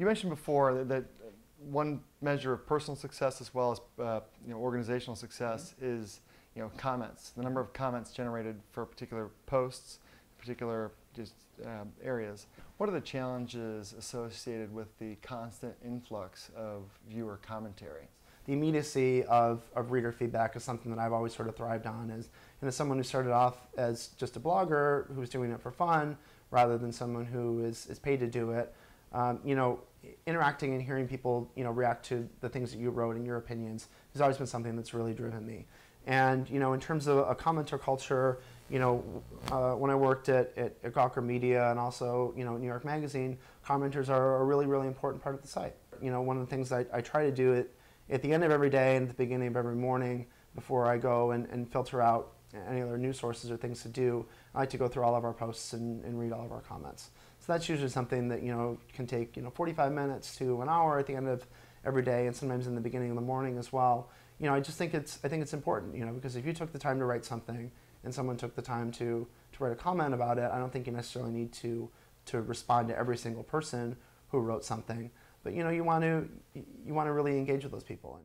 You mentioned before that, that one measure of personal success as well as uh, you know, organizational success is you know, comments, the number of comments generated for particular posts, particular just um, areas. What are the challenges associated with the constant influx of viewer commentary? The immediacy of, of reader feedback is something that I've always sort of thrived on as, and as someone who started off as just a blogger who was doing it for fun rather than someone who is, is paid to do it. Um, you know, interacting and hearing people, you know, react to the things that you wrote and your opinions has always been something that's really driven me. And you know, in terms of a commenter culture, you know, uh, when I worked at, at, at, Gawker Media and also you know New York Magazine, commenters are a really really important part of the site. You know, one of the things I, I try to do at, at the end of every day and at the beginning of every morning before I go and, and filter out any other news sources or things to do, I like to go through all of our posts and, and read all of our comments. So that's usually something that you know can take you know 45 minutes to an hour at the end of every day, and sometimes in the beginning of the morning as well. You know, I just think it's I think it's important. You know, because if you took the time to write something and someone took the time to to write a comment about it, I don't think you necessarily need to to respond to every single person who wrote something. But you know, you want to you want to really engage with those people.